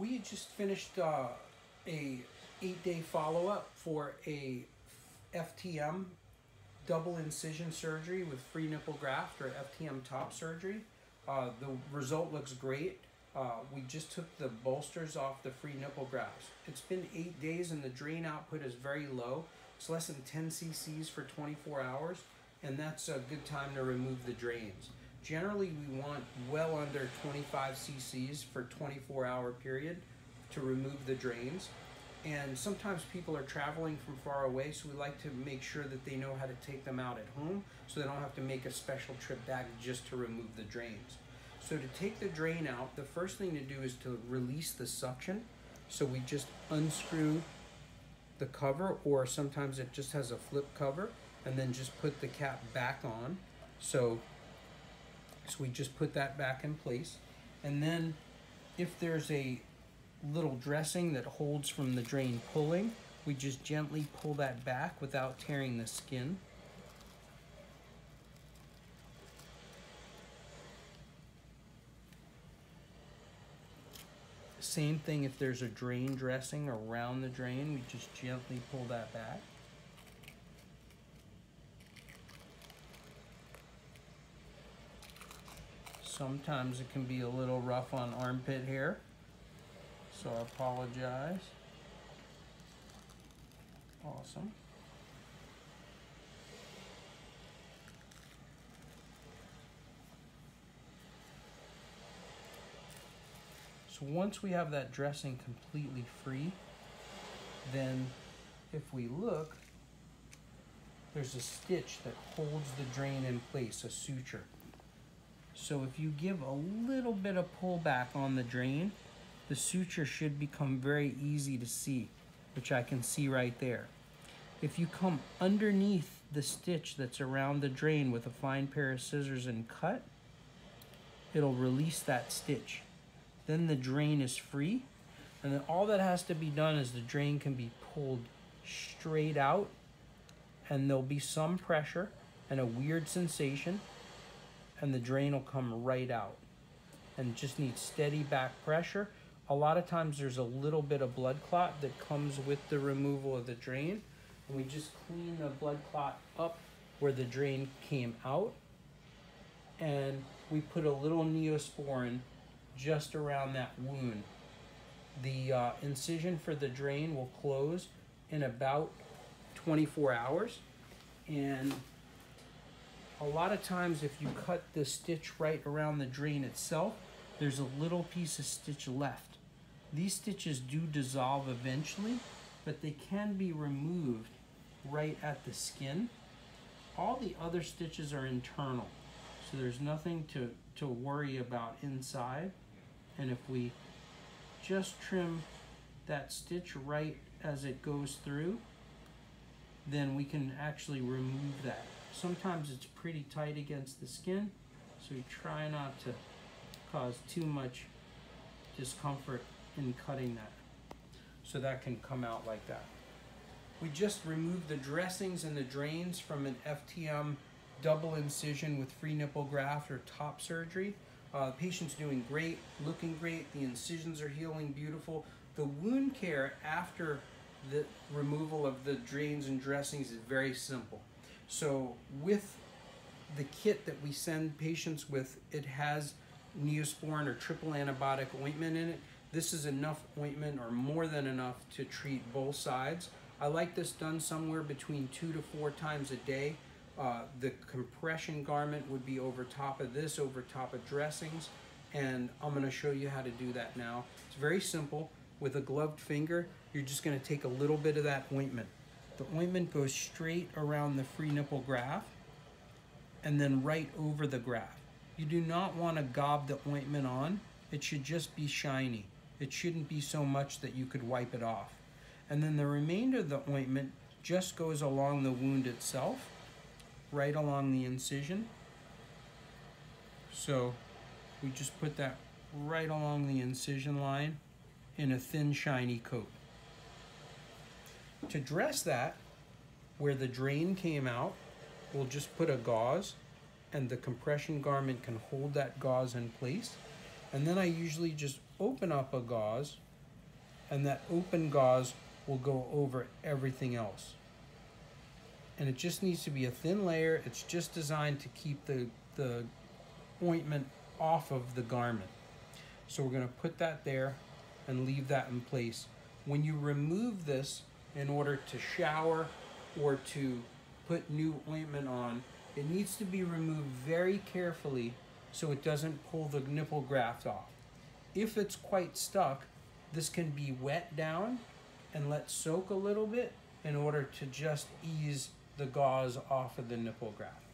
We had just finished uh, a eight day follow up for a FTM double incision surgery with free nipple graft or FTM top surgery. Uh, the result looks great. Uh, we just took the bolsters off the free nipple grafts. It's been eight days and the drain output is very low. It's less than 10 cc's for 24 hours, and that's a good time to remove the drains. Generally, we want well under 25 cc's for 24 hour period to remove the drains. And sometimes people are traveling from far away, so we like to make sure that they know how to take them out at home so they don't have to make a special trip back just to remove the drains. So to take the drain out, the first thing to do is to release the suction. So we just unscrew the cover or sometimes it just has a flip cover and then just put the cap back on. So, so we just put that back in place. And then if there's a little dressing that holds from the drain pulling, we just gently pull that back without tearing the skin. Same thing if there's a drain dressing around the drain, we just gently pull that back. Sometimes it can be a little rough on armpit hair, so I apologize. Awesome. So once we have that dressing completely free, then if we look, there's a stitch that holds the drain in place, a suture. So if you give a little bit of pullback on the drain, the suture should become very easy to see, which I can see right there. If you come underneath the stitch that's around the drain with a fine pair of scissors and cut, it'll release that stitch. Then the drain is free. And then all that has to be done is the drain can be pulled straight out and there'll be some pressure and a weird sensation and the drain will come right out. And just needs steady back pressure. A lot of times there's a little bit of blood clot that comes with the removal of the drain. And we just clean the blood clot up where the drain came out. And we put a little neosporin just around that wound. The uh, incision for the drain will close in about 24 hours. And a lot of times if you cut the stitch right around the drain itself, there's a little piece of stitch left. These stitches do dissolve eventually, but they can be removed right at the skin. All the other stitches are internal, so there's nothing to, to worry about inside. And if we just trim that stitch right as it goes through, then we can actually remove that. Sometimes it's pretty tight against the skin, so we try not to cause too much discomfort in cutting that. So that can come out like that. We just removed the dressings and the drains from an FTM double incision with free nipple graft or top surgery. Uh, the patient's doing great, looking great. The incisions are healing beautiful. The wound care after the removal of the drains and dressings is very simple. So with the kit that we send patients with, it has neosporin or triple antibiotic ointment in it. This is enough ointment or more than enough to treat both sides. I like this done somewhere between two to four times a day. Uh, the compression garment would be over top of this, over top of dressings, and I'm going to show you how to do that now. It's very simple. With a gloved finger, you're just going to take a little bit of that ointment. The ointment goes straight around the free nipple graft and then right over the graft. You do not want to gob the ointment on. It should just be shiny. It shouldn't be so much that you could wipe it off. And then the remainder of the ointment just goes along the wound itself right along the incision. So we just put that right along the incision line in a thin shiny coat. To dress that, where the drain came out, we'll just put a gauze and the compression garment can hold that gauze in place. And then I usually just open up a gauze and that open gauze will go over everything else. And it just needs to be a thin layer. It's just designed to keep the, the ointment off of the garment. So we're going to put that there and leave that in place. When you remove this in order to shower or to put new ointment on, it needs to be removed very carefully so it doesn't pull the nipple graft off. If it's quite stuck, this can be wet down and let soak a little bit in order to just ease the gauze off of the nipple graft.